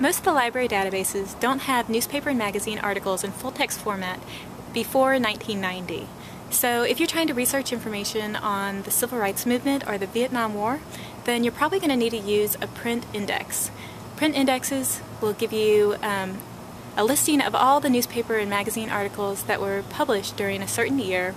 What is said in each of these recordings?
Most of the library databases don't have newspaper and magazine articles in full text format before 1990. So if you're trying to research information on the civil rights movement or the Vietnam War, then you're probably going to need to use a print index. Print indexes will give you um, a listing of all the newspaper and magazine articles that were published during a certain year,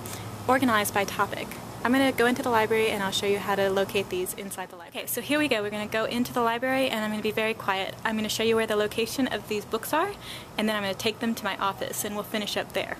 organized by topic. I'm going to go into the library and I'll show you how to locate these inside the library. Okay, so here we go. We're going to go into the library and I'm going to be very quiet. I'm going to show you where the location of these books are and then I'm going to take them to my office and we'll finish up there.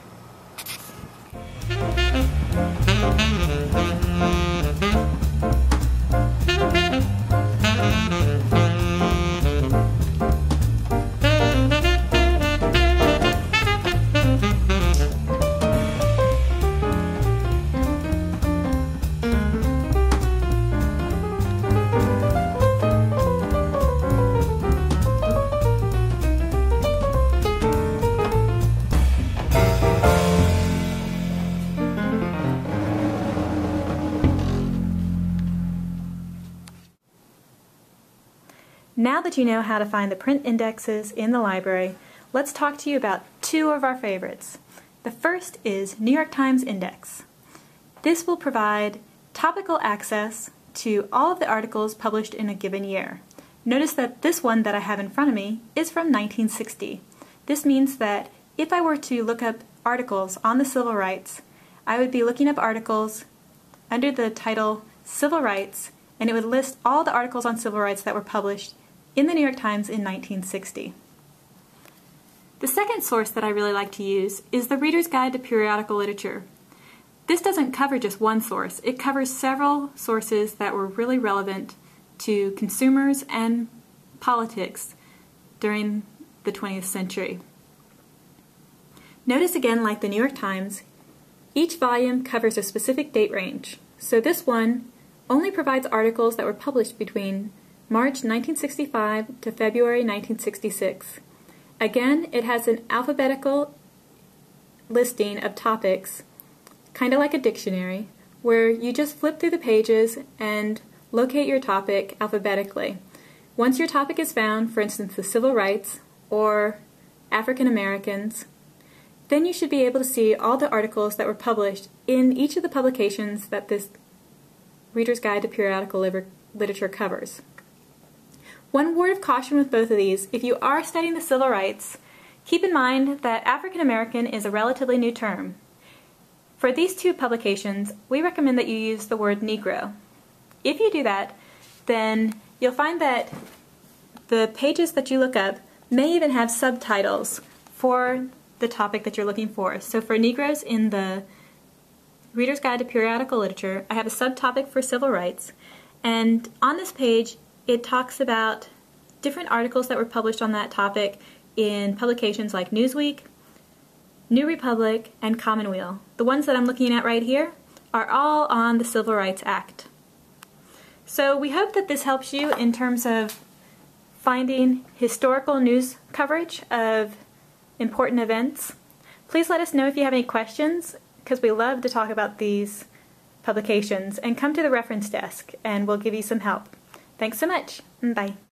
Now that you know how to find the print indexes in the library, let's talk to you about two of our favorites. The first is New York Times Index. This will provide topical access to all of the articles published in a given year. Notice that this one that I have in front of me is from 1960. This means that if I were to look up articles on the civil rights, I would be looking up articles under the title Civil Rights, and it would list all the articles on civil rights that were published in the New York Times in 1960. The second source that I really like to use is the Reader's Guide to Periodical Literature. This doesn't cover just one source, it covers several sources that were really relevant to consumers and politics during the 20th century. Notice again, like the New York Times, each volume covers a specific date range. So this one only provides articles that were published between March 1965 to February 1966. Again, it has an alphabetical listing of topics, kind of like a dictionary, where you just flip through the pages and locate your topic alphabetically. Once your topic is found, for instance, the civil rights or African Americans, then you should be able to see all the articles that were published in each of the publications that this Reader's Guide to Periodical Literature covers. One word of caution with both of these, if you are studying the civil rights, keep in mind that African American is a relatively new term. For these two publications, we recommend that you use the word Negro. If you do that, then you'll find that the pages that you look up may even have subtitles for the topic that you're looking for. So for Negroes in the Reader's Guide to Periodical Literature, I have a subtopic for civil rights, and on this page it talks about different articles that were published on that topic in publications like Newsweek, New Republic, and Commonweal. The ones that I'm looking at right here are all on the Civil Rights Act. So we hope that this helps you in terms of finding historical news coverage of important events. Please let us know if you have any questions because we love to talk about these publications and come to the reference desk and we'll give you some help. Thanks so much. Bye.